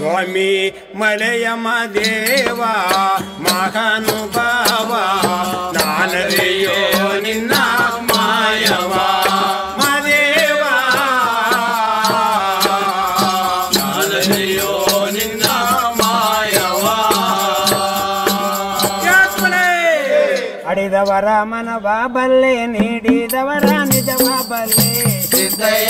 ಸ್ವಾಮಿ ಮಲಯಮ ದೇವ ಮಹಾನುಭಾವ ನಾನರಿಯೋ ನಿನ್ನ ಮಾಯವ ಮದೇವ ನಾನರಿಯೋ ನಿನ್ನ ಮಾಯವ ಅಡಿದವರ ಮನವ ಬಲ್ಲೆ ನೀಡಿದವರ ನಿಜವ ಬಲ್ಲೆ ಸಿದ್ದಯ್ಯ ಸ್ವಾಮಿ